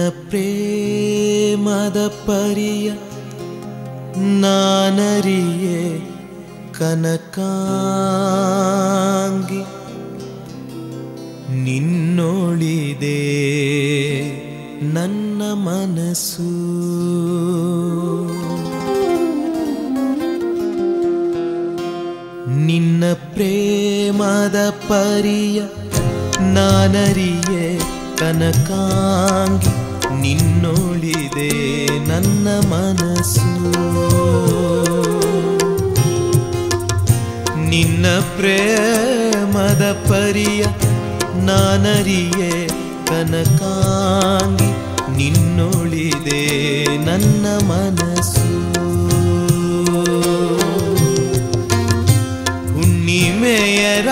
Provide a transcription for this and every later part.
ಪ್ರೇಮದ ಪರಿಯ ನಾನರಿಯೇ ಕನಕಾಂಗಿ ನಿನ್ನೊಳಿದೆ ನನ್ನ ಮನಸ್ಸು. ನಿನ್ನ ಪ್ರೇಮದ ಪರಿಯ ನಾನರಿಯೇ ಕನಕಾಂಗಿ ನಿನ್ನೊಳಿದೆ ನನ್ನ ಮನಸ್ಸು. ನಿನ್ನ ಪ್ರೇಮದ ಪರಿಯ ನಾನರಿಯೇ ಕನಕಾಂಗಿ ನಿನ್ನೊಳಿದೆ ನನ್ನ ಮನಸ್ಸು. ಹುಣ್ಣಿಮೆಯ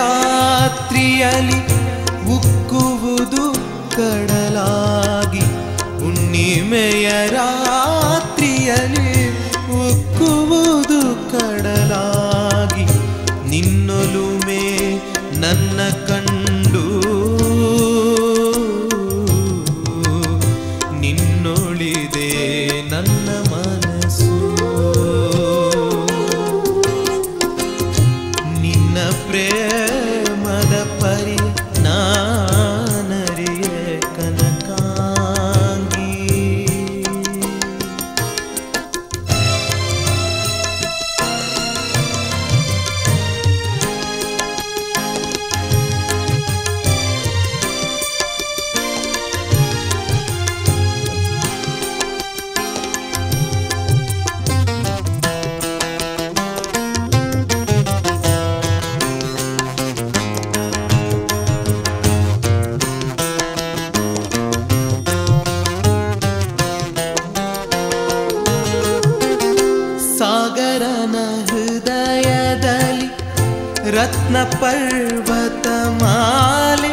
ರತ್ನ ಪರ್ವತ ಮಾಲೆ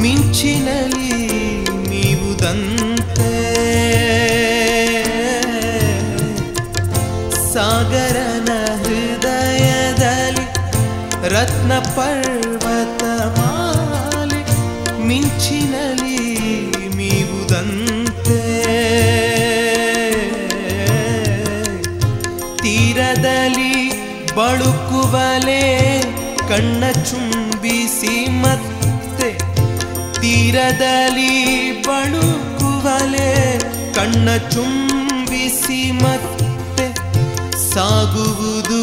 ಮಿಂಚಿನಲ್ಲಿ ನೀವುದಂತೆ ಸಾಗರನ ಹೃದಯದಲ್ಲಿ ರತ್ನ ಪರ್ವತ ಮಾಲೆ ಮಿಂಚಿನಲ್ಲಿ ನೀವುದಂತೆ ತೀರದಲ್ಲಿ ಬಳುಕುವಲೆ ಕಣ್ಣ ಚುಂಬಿಸಿ ಮತ್ತೆ ತೀರದಲ್ಲಿ ಬಳುಕುವಲೆ ಕಣ್ಣ ಚುಂಬಿಸಿ ಮತ್ತೆ ಸಾಗುವುದು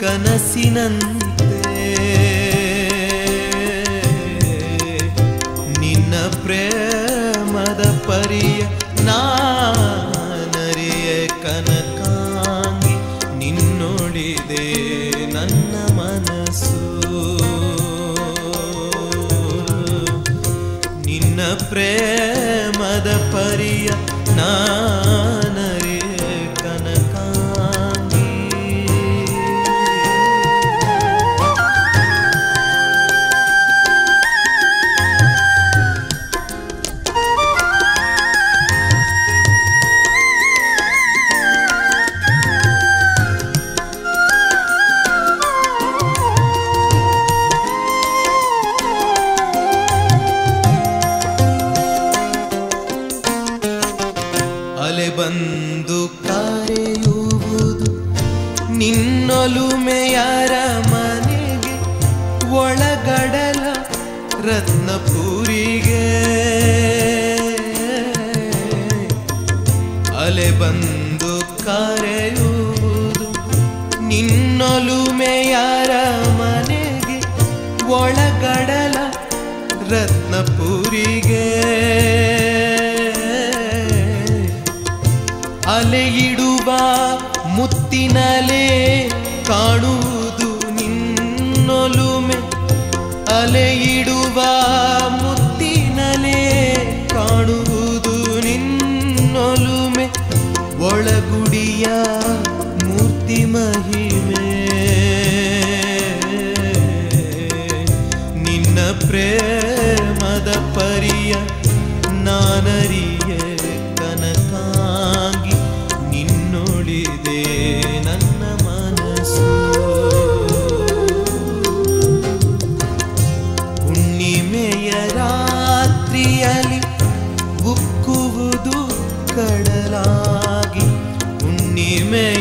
ಕನಸಿನಂತೆ. ನಿನ್ನ ಪ್ರೇಮದ ಪರಿಯ ನಾನರಿಯ प्रेमदपरि ना ಬಂದು ಕರೆಯುವುದು ನಿನ್ನೊಲುಮೆಯರ ಮನೆಗೆ ಒಳಗಡಲ ರತ್ನಪುರಿಗೆ. ಅಲೆ ಬಂದು ಕರೆಯುವುದು ನಿನ್ನೊಲುಮೆಯರ ಮನೆಗೆ ಒಳಗಡಲ ರತ್ನಪುರಿಗೆ. ಅಲೆಯಿಡುವ ಮುತ್ತಿನಲೆ ಕಾಣುವುದು ನಿನ್ನೊಲುಮೆ. ಅಲೆಯಿಡುವ ಮುತ್ತಿನಲೆ ಕಾಣುವುದು ನಿನ್ನೊಲುಮೆ. ಒಳಗುಡಿಯ कडलागी उन्नी में